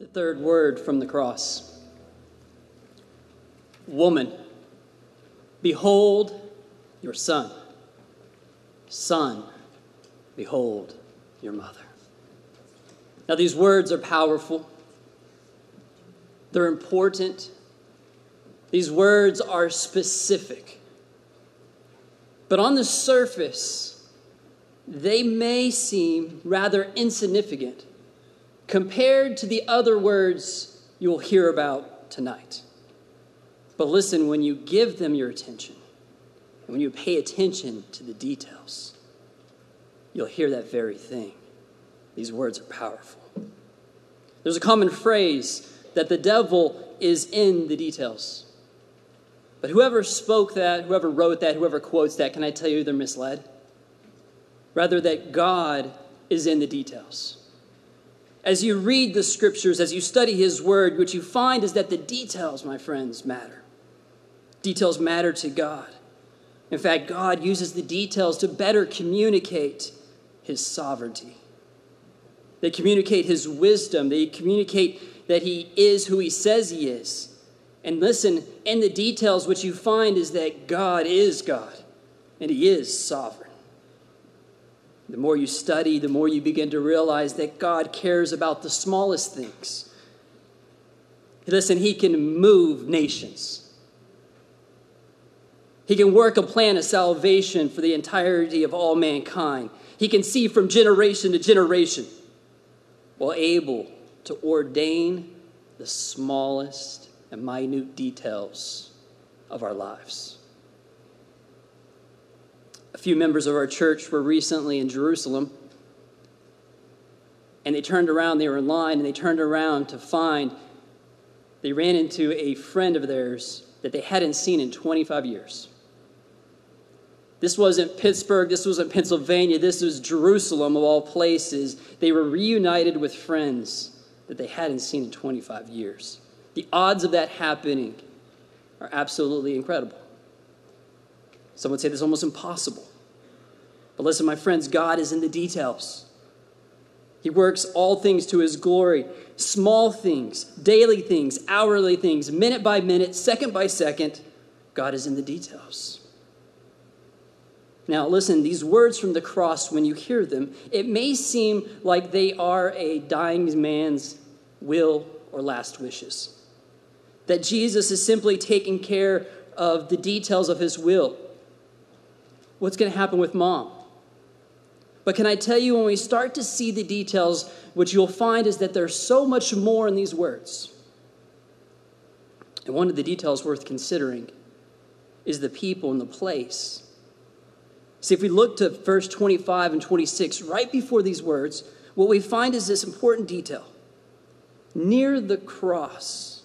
The third word from the cross Woman, behold your son. Son, behold your mother. Now, these words are powerful, they're important. These words are specific. But on the surface, they may seem rather insignificant compared to the other words you'll hear about tonight. But listen, when you give them your attention, and when you pay attention to the details, you'll hear that very thing. These words are powerful. There's a common phrase that the devil is in the details. But whoever spoke that, whoever wrote that, whoever quotes that, can I tell you they're misled? Rather, that God is in the details. As you read the scriptures, as you study his word, what you find is that the details, my friends, matter. Details matter to God. In fact, God uses the details to better communicate his sovereignty. They communicate his wisdom, they communicate that he is who he says he is. And listen, in the details, what you find is that God is God and he is sovereign. The more you study, the more you begin to realize that God cares about the smallest things. Listen, He can move nations. He can work a plan of salvation for the entirety of all mankind. He can see from generation to generation while able to ordain the smallest and minute details of our lives few members of our church were recently in Jerusalem, and they turned around, they were in line, and they turned around to find they ran into a friend of theirs that they hadn't seen in 25 years. This wasn't Pittsburgh, this wasn't Pennsylvania, this was Jerusalem of all places. They were reunited with friends that they hadn't seen in 25 years. The odds of that happening are absolutely incredible. Some would say this is almost impossible. But listen, my friends, God is in the details. He works all things to his glory small things, daily things, hourly things, minute by minute, second by second. God is in the details. Now, listen, these words from the cross, when you hear them, it may seem like they are a dying man's will or last wishes. That Jesus is simply taking care of the details of his will. What's going to happen with mom? But can I tell you, when we start to see the details, what you'll find is that there's so much more in these words. And one of the details worth considering is the people and the place. See, if we look to verse 25 and 26, right before these words, what we find is this important detail. Near the cross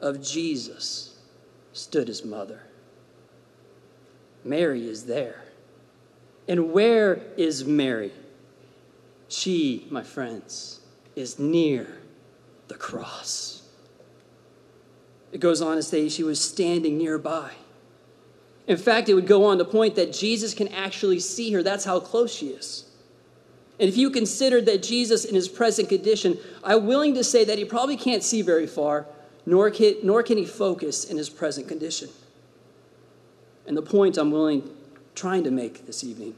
of Jesus stood his mother. Mary is there. And where is Mary? She, my friends, is near the cross. It goes on to say she was standing nearby. In fact, it would go on to point that Jesus can actually see her. That's how close she is. And if you consider that Jesus, in his present condition, I'm willing to say that he probably can't see very far, nor can, nor can he focus in his present condition. And the point I'm willing trying to make this evening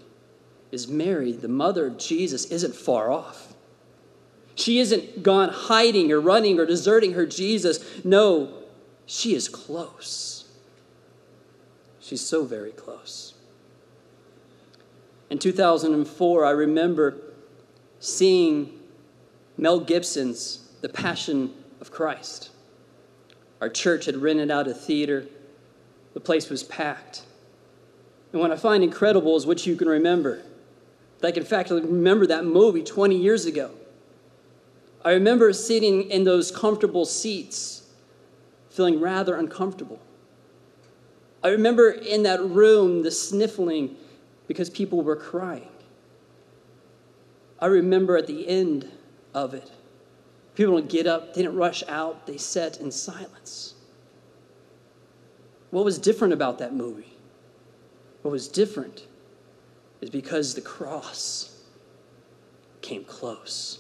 is Mary, the mother of Jesus, isn't far off. She isn't gone hiding or running or deserting her Jesus. No, she is close. She's so very close. In 2004, I remember seeing Mel Gibson's The Passion of Christ. Our church had rented out a theater, the place was packed. And what I find incredible is what you can remember. Like, in fact, I remember that movie 20 years ago. I remember sitting in those comfortable seats, feeling rather uncomfortable. I remember in that room the sniffling because people were crying. I remember at the end of it, people didn't get up, they didn't rush out, they sat in silence. What was different about that movie? What was different is because the cross came close.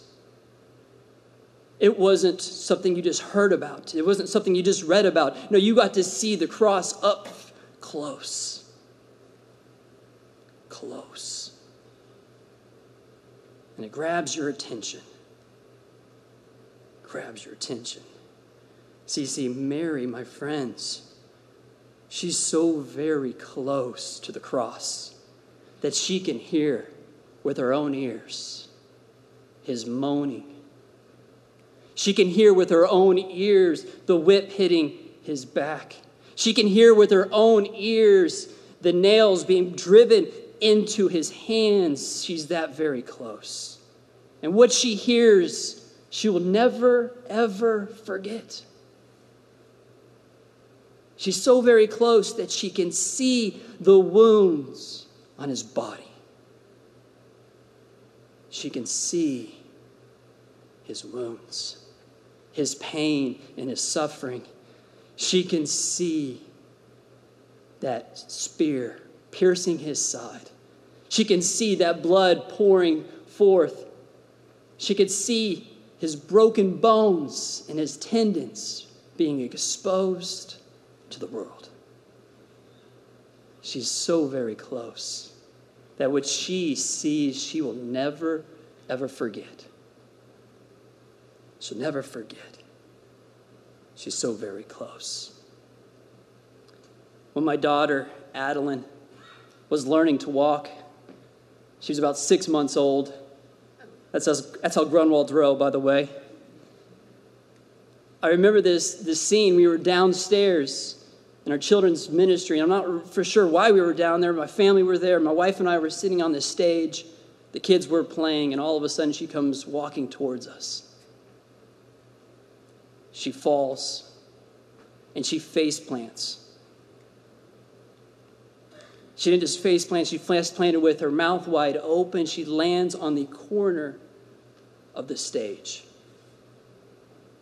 It wasn't something you just heard about. It wasn't something you just read about. No, you got to see the cross up close. Close. And it grabs your attention. Grabs your attention. See, see, Mary, my friends, she's so very close to the cross that she can hear with her own ears his moaning. She can hear with her own ears the whip hitting his back. She can hear with her own ears the nails being driven into his hands. She's that very close. And what she hears, she will never, ever forget. She's so very close that she can see the wounds on his body. She can see his wounds, his pain, and his suffering. She can see that spear piercing his side. She can see that blood pouring forth. She could see his broken bones and his tendons being exposed to the world. She's so very close that what she sees, she will never, ever forget. She'll never forget. She's so very close. When my daughter, Adeline, was learning to walk, she was about six months old. That's how, that's how Grunwald row, by the way. I remember this, this scene. We were downstairs in our children's ministry. I'm not for sure why we were down there. My family were there. My wife and I were sitting on the stage. The kids were playing, and all of a sudden she comes walking towards us. She falls and she face plants. She didn't just face plant, she face planted with her mouth wide open. She lands on the corner of the stage.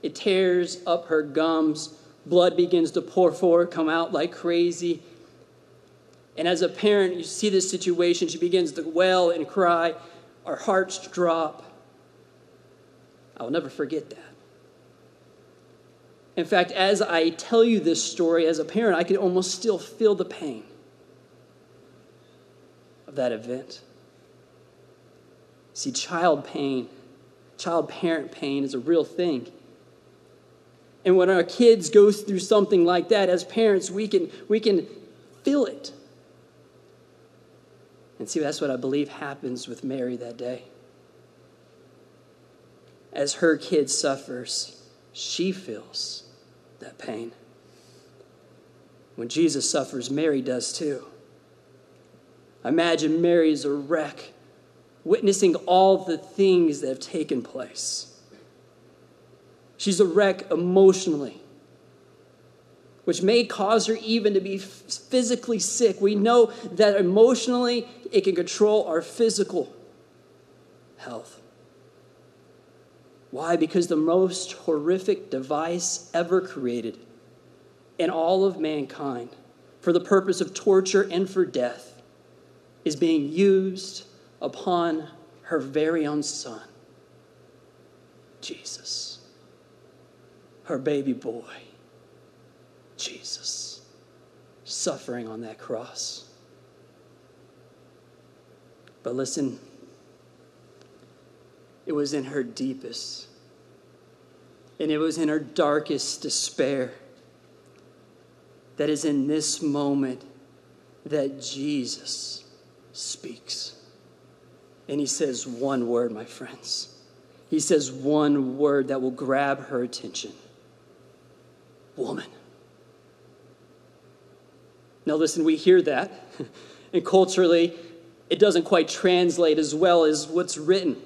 It tears up her gums blood begins to pour forth, come out like crazy. And as a parent, you see this situation, she begins to wail and cry. Our hearts drop. I will never forget that. In fact, as I tell you this story as a parent, I can almost still feel the pain of that event. See, child pain, child parent pain is a real thing. And when our kids go through something like that, as parents, we can, we can feel it. And see, that's what I believe happens with Mary that day. As her kid suffers, she feels that pain. When Jesus suffers, Mary does too. Imagine Mary is a wreck, witnessing all the things that have taken place. She's a wreck emotionally, which may cause her even to be physically sick. We know that emotionally it can control our physical health. Why? Because the most horrific device ever created in all of mankind for the purpose of torture and for death is being used upon her very own son, Jesus her baby boy, Jesus, suffering on that cross. But listen, it was in her deepest, and it was in her darkest despair that is in this moment that Jesus speaks. And he says one word, my friends. He says one word that will grab her attention woman. Now, listen, we hear that, and culturally, it doesn't quite translate as well as what's written.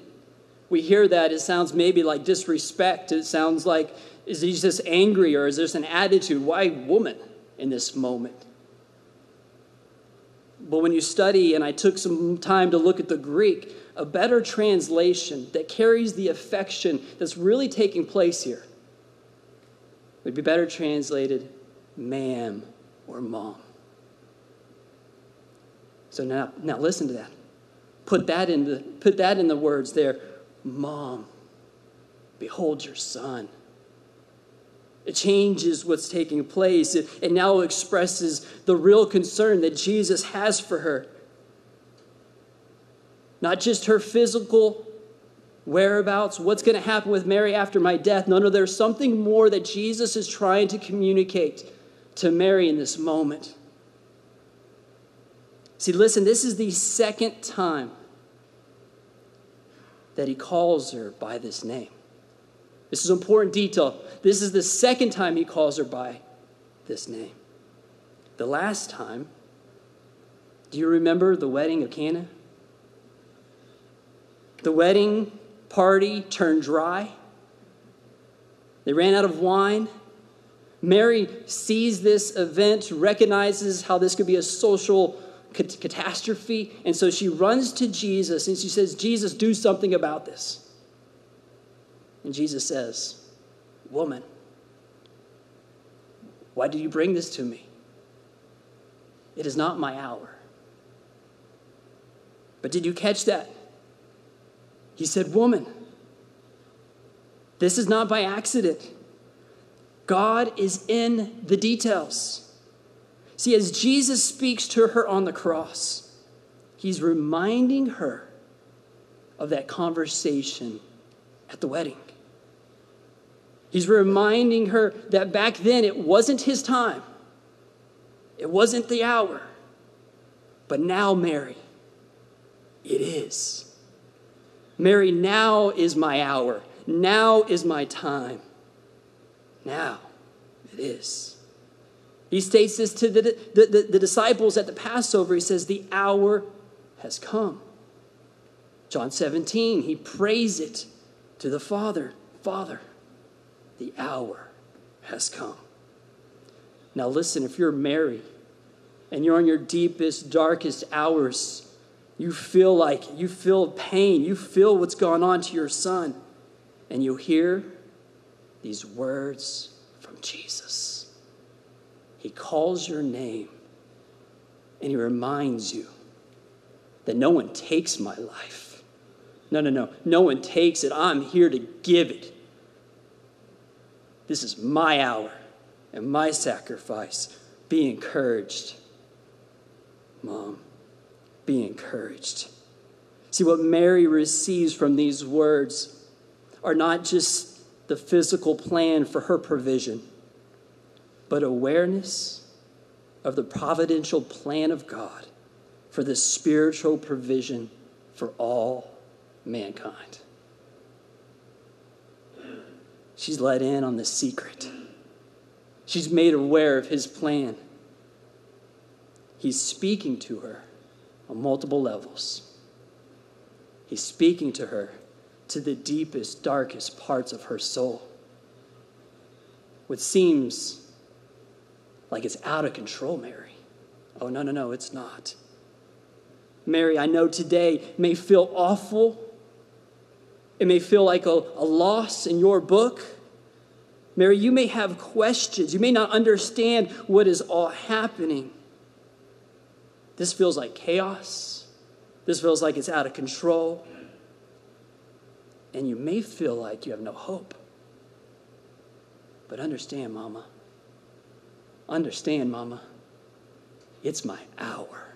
We hear that, it sounds maybe like disrespect. It sounds like, is he just angry or is there an attitude? Why woman in this moment? But when you study, and I took some time to look at the Greek, a better translation that carries the affection that's really taking place here would be better translated ma'am or mom. So now, now listen to that. Put that in the, put that in the words there, mom. Behold your son. It changes what's taking place. It, it now expresses the real concern that Jesus has for her. Not just her physical whereabouts, what's going to happen with Mary after my death. No, no, there's something more that Jesus is trying to communicate to Mary in this moment. See, listen, this is the second time that he calls her by this name. This is important detail. This is the second time he calls her by this name. The last time, do you remember the wedding of Cana? The wedding party turned dry. They ran out of wine. Mary sees this event, recognizes how this could be a social catastrophe, and so she runs to Jesus and she says, Jesus, do something about this. And Jesus says, Woman, why did you bring this to me? It is not my hour. But did you catch that? He said, Woman, this is not by accident. God is in the details. See, as Jesus speaks to her on the cross, he's reminding her of that conversation at the wedding. He's reminding her that back then it wasn't his time, it wasn't the hour. But now, Mary, it is. Mary, now is my hour. Now is my time. Now it is. He states this to the, the, the, the disciples at the Passover. He says, The hour has come. John 17, he prays it to the Father Father, the hour has come. Now, listen, if you're Mary and you're on your deepest, darkest hours, you feel like you feel pain, you feel what's going on to your son, and you hear these words from Jesus. He calls your name and he reminds you that no one takes my life. No, no, no. No one takes it. I'm here to give it. This is my hour and my sacrifice. Be encouraged. Mom, be encouraged. See, what Mary receives from these words are not just the physical plan for her provision, but awareness of the providential plan of God for the spiritual provision for all mankind. She's let in on the secret. She's made aware of his plan. He's speaking to her on multiple levels. He's speaking to her to the deepest, darkest parts of her soul. What seems like it's out of control, Mary. Oh, no, no, no, it's not. Mary, I know today may feel awful it may feel like a, a loss in your book. Mary, you may have questions. You may not understand what is all happening. This feels like chaos. This feels like it's out of control. And you may feel like you have no hope. But understand, Mama. Understand, Mama. It's my hour.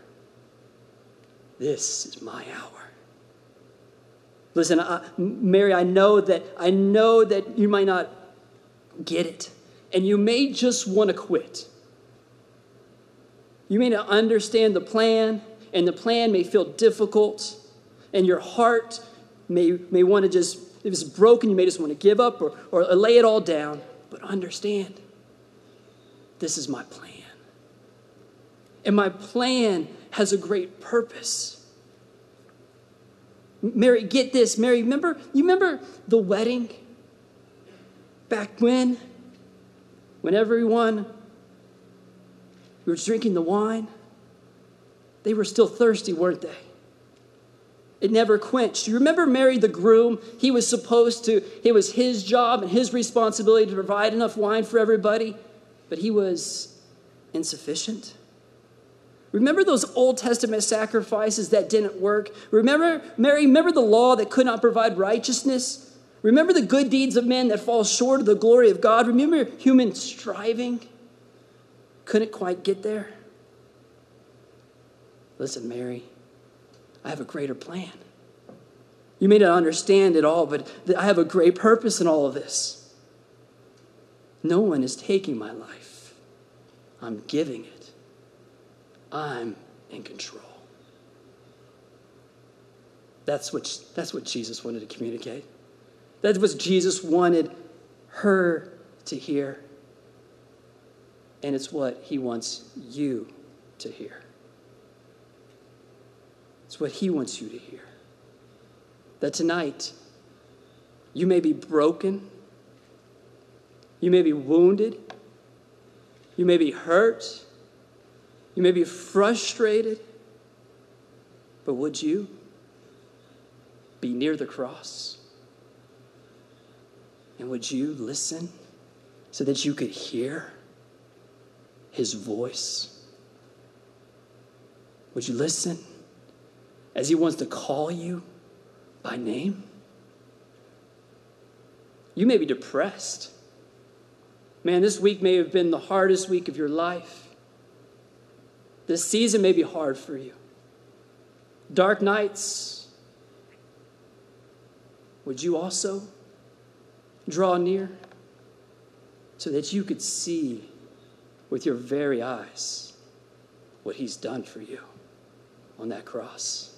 This is my hour. Listen, uh, Mary, I know that I know that you might not get it, and you may just want to quit. You may not understand the plan, and the plan may feel difficult, and your heart may, may want to just, if it's broken, you may just want to give up or, or lay it all down. But understand, this is my plan. And my plan has a great purpose. Mary, get this, Mary, remember, you remember the wedding back when? When everyone was drinking the wine? They were still thirsty, weren't they? It never quenched. You remember Mary, the groom? He was supposed to, it was his job and his responsibility to provide enough wine for everybody, but he was insufficient. Remember those Old Testament sacrifices that didn't work? Remember, Mary, remember the law that could not provide righteousness? Remember the good deeds of men that fall short of the glory of God? Remember human striving? Couldn't quite get there? Listen, Mary, I have a greater plan. You may not understand it all, but I have a great purpose in all of this. No one is taking my life, I'm giving it. I'm in control. That's what, that's what Jesus wanted to communicate. That's what Jesus wanted her to hear. And it's what he wants you to hear. It's what he wants you to hear. That tonight, you may be broken, you may be wounded, you may be hurt, you may be frustrated, but would you be near the cross? And would you listen so that you could hear his voice? Would you listen as he wants to call you by name? You may be depressed. Man, this week may have been the hardest week of your life. This season may be hard for you. Dark nights. Would you also draw near so that you could see with your very eyes what He's done for you on that cross?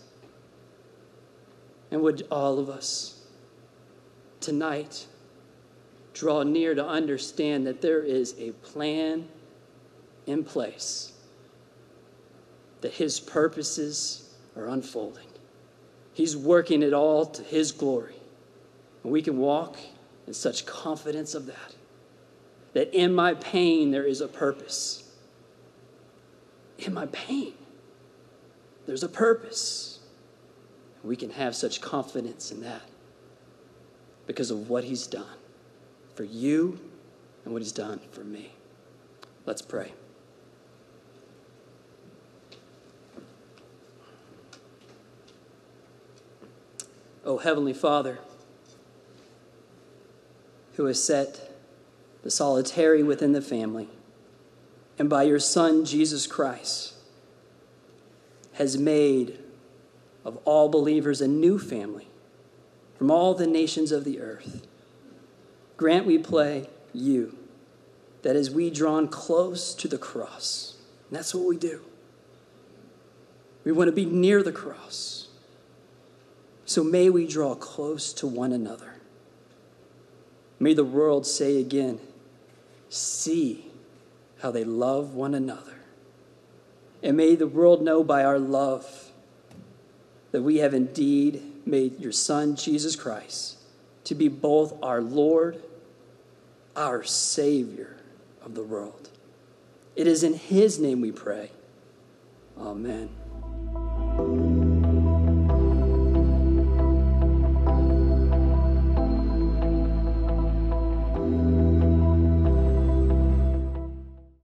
And would all of us tonight draw near to understand that there is a plan in place, that His purposes are unfolding. He's working it all to His glory. And we can walk in such confidence of that, that in my pain there is a purpose. In my pain, there's a purpose. We can have such confidence in that because of what He's done for you and what He's done for me. Let's pray. Oh, Heavenly Father, who has set the solitary within the family, and by your Son, Jesus Christ, has made of all believers a new family from all the nations of the earth. Grant, we pray, you, that as we drawn close to the cross, that's what we do. We want to be near the cross. So may we draw close to one another. May the world say again, see how they love one another. And may the world know by our love that we have indeed made your Son, Jesus Christ, to be both our Lord our Savior of the world. It is in His name we pray. Amen.